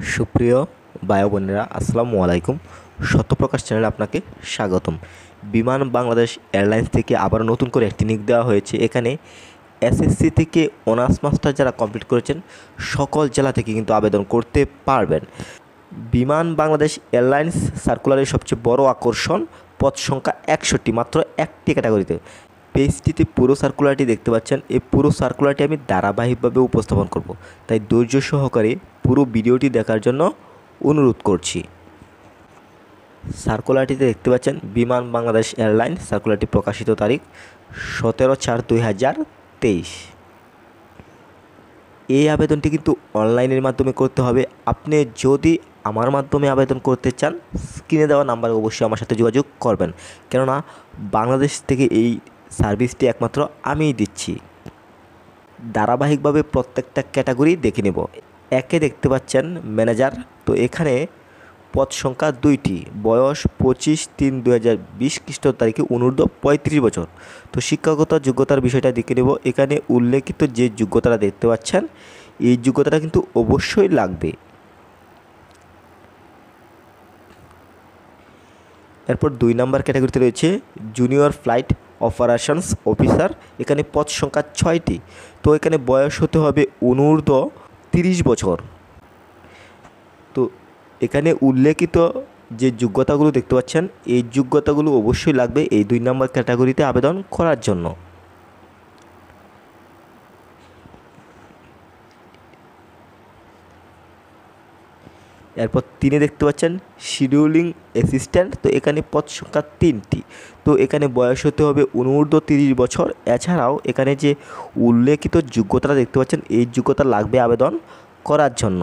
সুপ্রিয় ভাই বোনেরা আসসালামু আলাইকুম। সত্যপ্রকাশ চ্যানেলে আপনাকে স্বাগতম। বিমান বাংলাদেশ এয়ারলাইন্স থেকে আবার নতুন করে একটি নিক দেওয়া হয়েছে। এখানে এসএসসি থেকে অনার্স মাস্টার যারা কমপ্লিট করেছেন, সকল জেলা থেকে কিন্তু আবেদন করতে পারবেন। বিমান বাংলাদেশ এয়ারলাইন্স সার্কুলারের সবচেয়ে বড় আকর্ষণ, পদ সংখ্যা একষট্টি, মাত্র একটি ক্যাটাগরিতে। পেজটিতে পুরো সার্কুলারটি দেখতে পাচ্ছেন। এই পুরো সার্কুলারটি আমি ধারাবাহিকভাবে উপস্থাপন করব। তাই ধৈর্য সহকারে পুরো ভিডিওটি দেখার জন্য অনুরোধ করছি। সার্কুলারটিতে দেখতে পাচ্ছেন, বিমান বাংলাদেশ এয়ারলাইন সার্কুলারটি প্রকাশিত তারিখ সতেরো চার দুই হাজার তেইশ। এই আবেদনটি কিন্তু অনলাইনের মাধ্যমে করতে হবে। আপনি যদি আমার মাধ্যমে আবেদন করতে চান, স্ক্রিনে দেওয়া নাম্বারে অবশ্যই আমার সাথে যোগাযোগ করবেন। কেননা, বাংলাদেশ থেকে এই সার্ভিসটি একমাত্র আমিই দিচ্ছি। ধারাবাহিকভাবে প্রত্যেকটা ক্যাটাগরি দেখে নেব। একে দেখতে পাচ্ছেন ম্যানেজার। তো এখানে পদ সংখ্যা দুইটি। বয়স পঁচিশ তিন দু হাজার বিশ খ্রিস্ট তারিখে অনূর্ধ্ব পঁয়ত্রিশ বছর। তো শিক্ষাগত যোগ্যতার বিষয়টা দেখে নেব। এখানে উল্লেখিত যে যোগ্যতাটা দেখতে পাচ্ছেন, এই যোগ্যতাটা কিন্তু অবশ্যই লাগবে। এরপর দুই নাম্বার ক্যাটাগরিতে রয়েছে জুনিয়র ফ্লাইট অপারেশনস অফিসার এখানে পদ সংখ্যা ছয়টি। তো এখানে বয়স হতে হবে অনূর্ধ্ব তিরিশ বছর। তো এখানে উল্লেখিত যে যোগ্যতাগুলো দেখতে পাচ্ছেন, এই যোগ্যতাগুলো অবশ্যই লাগবে এই দুই নম্বর ক্যাটাগরিতে আবেদন করার জন্য। এরপর তিনি দেখতে পাচ্ছেন শিডিউলিং অ্যাসিস্ট্যান্ট তো এখানে পদ সংখ্যা তিনটি। তো এখানে বয়স হতে হবে অনূর্ধ্ব তিরিশ বছর। এছাড়াও এখানে যে উল্লেখিত যোগ্যতাটা দেখতে পাচ্ছেন, এই যোগ্যতা লাগবে আবেদন করার জন্য।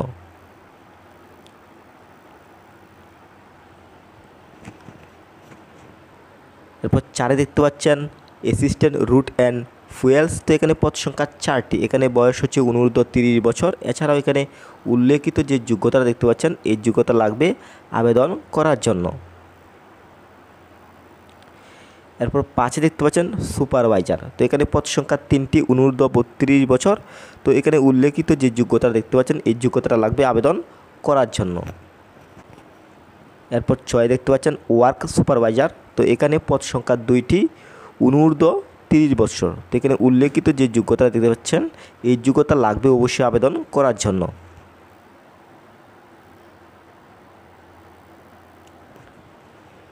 এরপর চারে দেখতে পাচ্ছেন অ্যাসিস্ট্যান্ট রুট অ্যান্ড ফুয়েলস তো এখানে পদ সংখ্যা চারটি। এখানে বয়স হচ্ছে অনূর্ধ্ব তিরিশ বছর। এছাড়াও এখানে উল্লেখিত যে যোগ্যতাটা দেখতে পাচ্ছেন, এই যোগ্যতা লাগবে আবেদন করার জন্য। এরপর পাঁচে দেখতে পাচ্ছেন সুপারভাইজার। তো এখানে পদ সংখ্যা তিনটি অনূর্ধ্ব বত্রিশ বছর। তো এখানে উল্লেখিত যে যোগ্যতা দেখতে পাচ্ছেন, এই যোগ্যতাটা লাগবে আবেদন করার জন্য। এরপর ছয় দেখতে পাচ্ছেন ওয়ার্ক সুপারভাইজার। তো এখানে পদ সংখ্যা দুইটি অনূর্ধ্ব তিরিশ বছর। তো এখানে উল্লেখিত যে যোগ্যতা দেখতে পাচ্ছেন, এই যোগ্যতা লাগবে অবশ্যই আবেদন করার জন্য।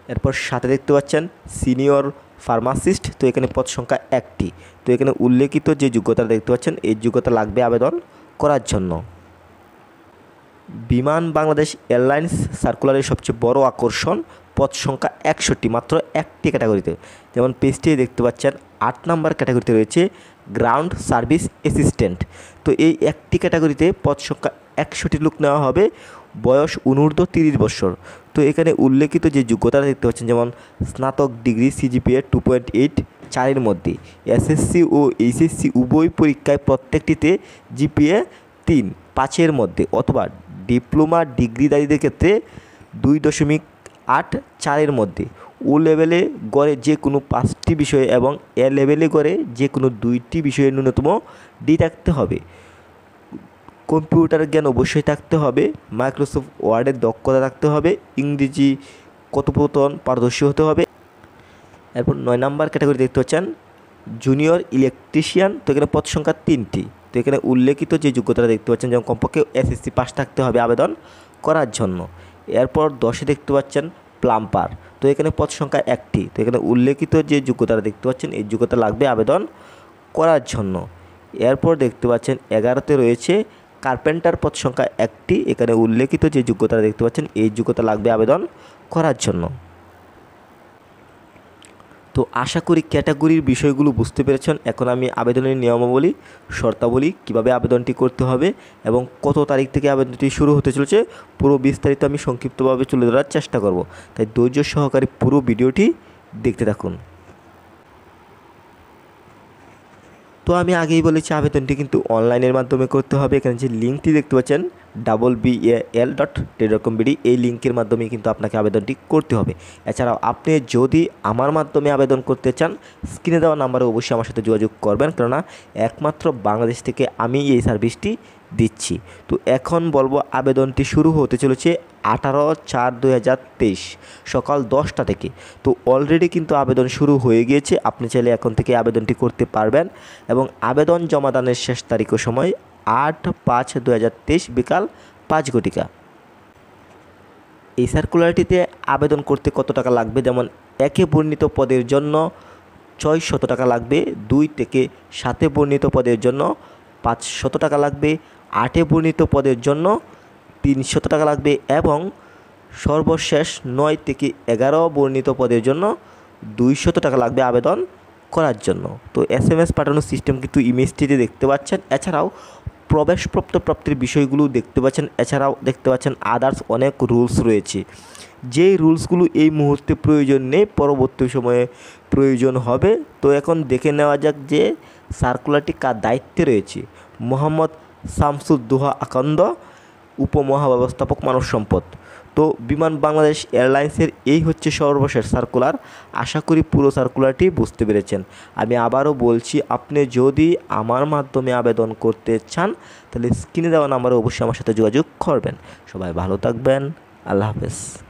এরপর সাথে দেখতে পাচ্ছেন, সিনিয়র ফার্মাসিস্ট, তো এখানে পদ সংখ্যা একটি। তো এখানে উল্লেখিত যে যোগ্যতা দেখতে পাচ্ছেন, এই যোগ্যতা লাগবে আবেদন করার জন্য। বিমান বাংলাদেশ এয়ারলাইন্স সার্কুলারের সবচেয়ে বড় আকর্ষণ পদ সংখ্যা একষট্টি, মাত্র একটি ক্যাটাগরিতে। যেমন পেজটি দেখতে পাচ্ছেন, আট নাম্বার ক্যাটাগরিতে রয়েছে গ্রাউন্ড সার্ভিস অ্যাসিস্ট্যান্ট। তো এই একটি ক্যাটাগরিতে পদ সংখ্যা একষট্টি লোক নেওয়া হবে, বয়স অনূর্ধ্ব তিরিশ বছর। তো এখানে উল্লেখিত যে যোগ্যতা দেখতে পাচ্ছেন, যেমন স্নাতক degree CGPA two point eight চারের মধ্যে, এসএসসি ও এইচএসসি উভয় পরীক্ষায় প্রত্যেকটিতে জিপিএ তিন, পাঁচের মধ্যে, অথবা ডিপ্লোমা ডিগ্রিধারীদের ক্ষেত্রে দুই দশমিক আট চারের মধ্যে। ও লেভেলে গড়ে যে কোনো পাঁচটি বিষয়ে এবং এ লেভেলে গড়ে যে কোনো দুইটি বিষয়ে ন্যূনতম ডি থাকতে হবে। কম্পিউটার জ্ঞান অবশ্যই থাকতে হবে, মাইক্রোসফট ওয়ার্ডের দক্ষতা থাকতে হবে, ইংরেজি কথোপকথন পারদর্শী হতে হবে। এরপর নয় নাম্বার ক্যাটাগরি দেখতে পাচ্ছেন, জুনিয়র ইলেকট্রিশিয়ান, তো এখানে পদ সংখ্যা তিনটি। তো এখানে উল্লেখিত যে যোগ্যতাটা দেখতে পাচ্ছেন, যেমন কমপক্ষে এসএসসি পাস থাকতে হবে আবেদন করার জন্য। এরপর দশে দেখতে পাচ্ছেন প্লাম্পার। তো এখানে পদ সংখ্যা একটি। তো এখানে উল্লেখিত যে যোগ্যতাটা দেখতে পাচ্ছেন, এই যোগ্যতা লাগবে আবেদন করার জন্য। এরপর দেখতে পাচ্ছেন এগারোতে রয়েছে কার্পেন্টার পদ সংখ্যা একটি। এখানে উল্লেখিত যে যোগ্যতা দেখতে পাচ্ছেন, এই যোগ্যতা লাগবে আবেদন করার জন্য। তো আশা করি ক্যাটাগরির বিষয়গুলো বুঝতে পেরেছেন। এখন আমি আবেদনের নিয়মাবলী, শর্তাবলী কীভাবে আবেদনটি করতে হবে এবং কত তারিখ থেকে আবেদনটি শুরু হতে চলেছে, পুরো বিস্তারিত আমি সংক্ষিপ্তভাবে তুলে ধরার চেষ্টা করব। তাই ধৈর্য সহকারে পুরো ভিডিওটি দেখতে থাকুন। তো আমি আগেই বলেছি আবেদনটি কিন্তু অনলাইনের মাধ্যমে করতে হবে। এখানে যে লিঙ্কটি দেখতে পাচ্ছেন double B L dot telecom BD, এই লিঙ্কের মাধ্যমে কিন্তু আপনাকে আবেদনটি করতে হবে। এছাড়াও আপনি যদি আমার মাধ্যমে আবেদন করতে চান স্ক্রিনে দেওয়া নাম্বারে অবশ্যই আমার সাথে যোগাযোগ করবেন। কেননা, একমাত্র বাংলাদেশ থেকে আমি এই সার্ভিসটি দিচ্ছি। তো এখন বলব আবেদনটি শুরু হতে চলেছে আঠারো চার তেইশ সকাল দশটা থেকে। তো অলরেডি কিন্তু আবেদন শুরু হয়ে গিয়েছে, আপনি চাইলে এখন থেকে আবেদনটি করতে পারবেন এবং আবেদন জমাদানের শেষ তারিখ সময় আট পাঁচ দু বিকাল পাঁচ ঘটিকা। এই সার্কুলারটিতে আবেদন করতে কত টাকা লাগবে? যেমন একে বর্ণিত পদের জন্য ছয় শত টাকা লাগবে, দুই থেকে সাতে বর্ণিত পদের জন্য পাঁচ শত টাকা লাগবে আটে বর্ণিত পদের জন্য তিনশত টাকা লাগবে এবং সর্বশেষ নয় থেকে এগারো বর্ণিত পদের জন্য দুইশত টাকা লাগবে আবেদন করার জন্য। তো এস এম এস পাঠানোর সিস্টেম কিন্তু ইমেজটিতে দেখতে পাচ্ছেন। এছাড়াও প্রবেশপ্রাপ্ত প্রাপ্তির বিষয়গুলো দেখতে পাচ্ছেন। এছাড়াও দেখতে পাচ্ছেন আদার্স অনেক রুলস রয়েছে। যেই রুলসগুলো এই মুহূর্তে প্রয়োজন নেই, পরবর্তী সময়ে প্রয়োজন হবে। তো এখন দেখে নেওয়া যাক যে সার্কুলারটি কার দায়িত্বে রয়েছে। মোহাম্মদ শামসুদ্দোহা আকন্দ, উপমহাব্যবস্থাপক মানব সম্পদ। তো বিমান বাংলাদেশ এয়ারলাইন্সের এই হচ্ছে সর্বশেষ সার্কুলার আশা করি পুরো সার্কুলারটি বুঝতে পেরেছেন। আমি আবারও বলছি, আপনি যদি আমার মাধ্যমে আবেদন করতে চান, তাহলে স্ক্রিনে দেওয়া নাম্বারে অবশ্যই আমার সাথে যোগাযোগ করবেন। সবাই ভালো থাকবেন। আল্লাহ হাফেজ।